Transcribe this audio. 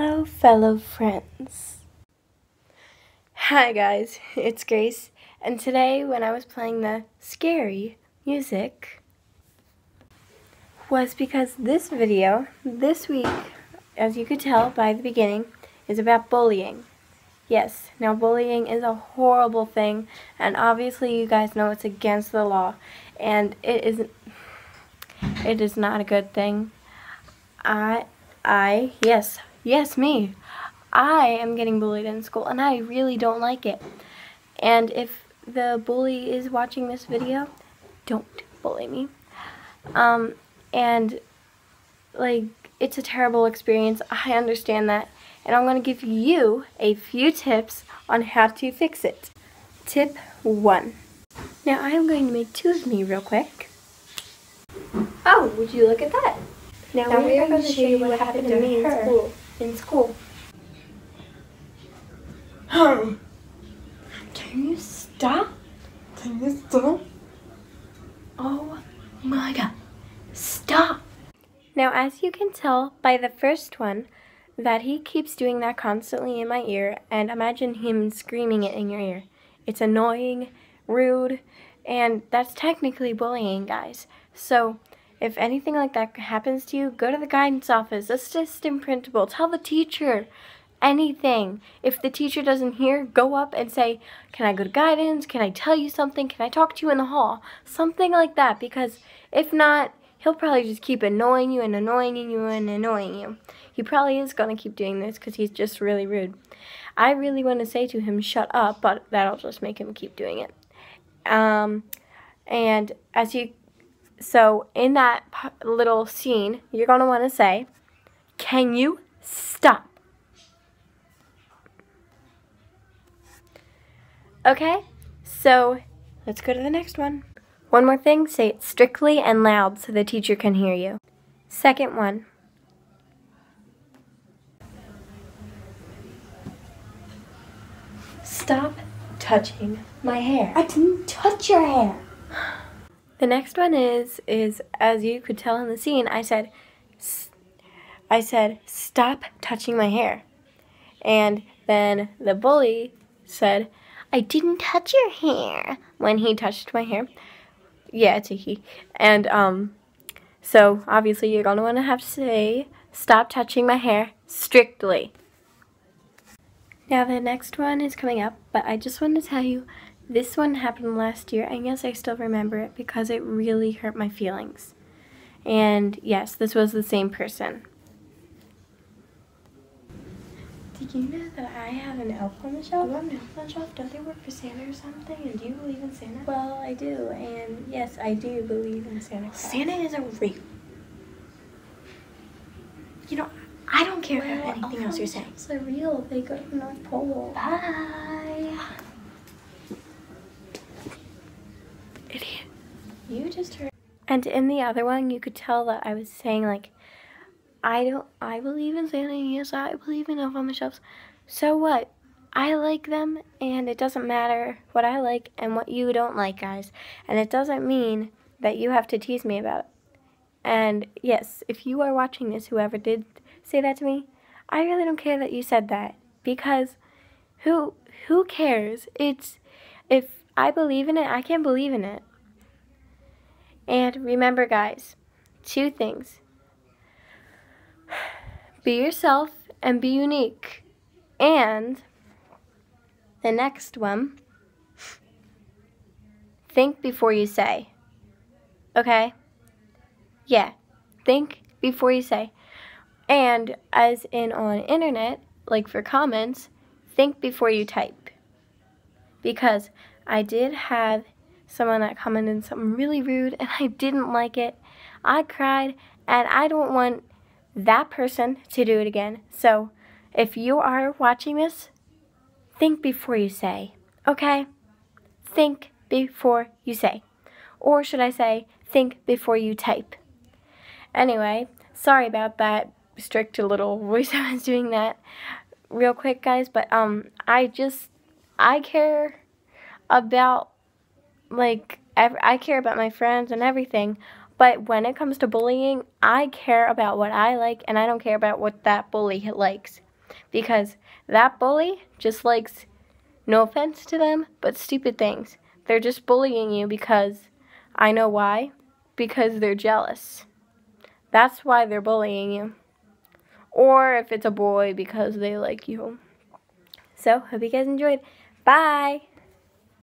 fellow friends. Hi guys, it's Grace, and today when I was playing the scary music was because this video, this week, as you could tell by the beginning, is about bullying. Yes, now bullying is a horrible thing, and obviously you guys know it's against the law, and it is, it is not a good thing. I, I, yes, yes, me. I am getting bullied in school and I really don't like it. And if the bully is watching this video, don't bully me. Um, and like, it's a terrible experience. I understand that. And I'm going to give you a few tips on how to fix it. Tip 1. Now I am going to make two of me real quick. Oh, would you look at that? Now, now we are going to show you what happened to me in school. In school. Um, can you stop? Can you stop? Oh my god. Stop! Now, as you can tell by the first one, that he keeps doing that constantly in my ear, and imagine him screaming it in your ear. It's annoying, rude, and that's technically bullying, guys. So, if anything like that happens to you, go to the guidance office, assistant principal, tell the teacher, anything. If the teacher doesn't hear, go up and say, Can I go to guidance? Can I tell you something? Can I talk to you in the hall? Something like that, because if not, he'll probably just keep annoying you and annoying you and annoying you. He probably is going to keep doing this because he's just really rude. I really want to say to him, Shut up, but that'll just make him keep doing it. Um, and as you, so in that little scene, you're going to want to say, Can you stop? Okay, so let's go to the next one. One more thing, say it strictly and loud so the teacher can hear you. Second one. Stop touching my hair. I didn't touch your hair. The next one is, is as you could tell in the scene, I said, I said, stop touching my hair. And then the bully said, I didn't touch your hair when he touched my hair. Yeah, it's a he. And um, so obviously you're gonna want to have to say, stop touching my hair strictly. Now the next one is coming up, but I just want to tell you, this one happened last year, and yes, I still remember it because it really hurt my feelings. And yes, this was the same person. Did you know that I have an elf on the shelf? You have an elf on the shelf? Don't they work for Santa or something? And do you believe in Santa? Well, I do, and yes, I do believe in Santa Claus. Santa is a real. You know, I don't care well, about anything oh, else you're saying. They're real. They go to the North Pole. Bye. You just heard. And in the other one, you could tell that I was saying like I don't, I believe in Santa, yes, I believe in Elf on the Shelves. So what? I like them, and it doesn't matter what I like and what you don't like, guys. And it doesn't mean that you have to tease me about it. And yes, if you are watching this, whoever did say that to me, I really don't care that you said that because who who cares? It's if I believe in it, I can't believe in it. And remember, guys, two things. Be yourself and be unique. And the next one, think before you say. Okay? Yeah, think before you say. And as in on internet, like for comments, think before you type. Because I did have someone that commented something really rude and I didn't like it. I cried and I don't want that person to do it again. So if you are watching this, think before you say, okay? Think before you say. Or should I say, think before you type. Anyway, sorry about that strict little voice I was doing that real quick, guys. But um, I just, I care about, like, I care about my friends and everything. But when it comes to bullying, I care about what I like and I don't care about what that bully likes. Because that bully just likes, no offense to them, but stupid things. They're just bullying you because I know why. Because they're jealous. That's why they're bullying you. Or if it's a boy, because they like you. So, hope you guys enjoyed. Bye!